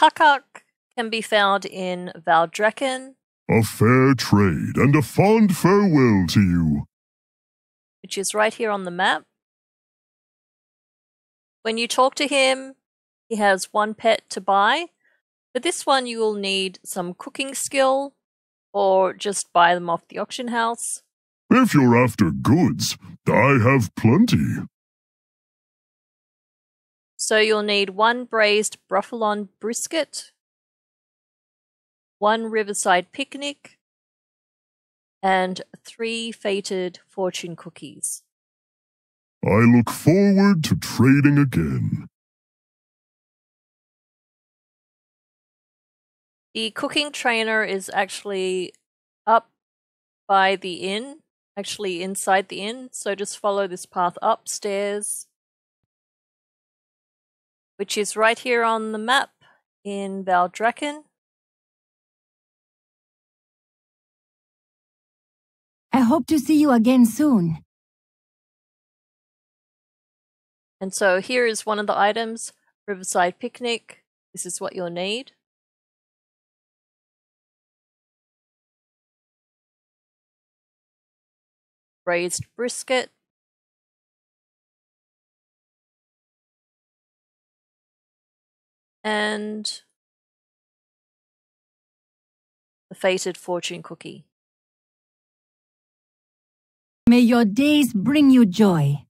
Puckuk can be found in Valdrakken, A fair trade and a fond farewell to you. which is right here on the map. When you talk to him, he has one pet to buy. For this one, you will need some cooking skill or just buy them off the auction house. If you're after goods, I have plenty. So you'll need one braised Bruffalon brisket, one riverside picnic, and three fated fortune cookies. I look forward to trading again. The cooking trainer is actually up by the inn, actually inside the inn. So just follow this path upstairs, which is right here on the map in Valdrakken. I hope to see you again soon. And so here is one of the items Riverside Picnic. This is what you'll need. Braised brisket. And the fated fortune cookie. May your days bring you joy.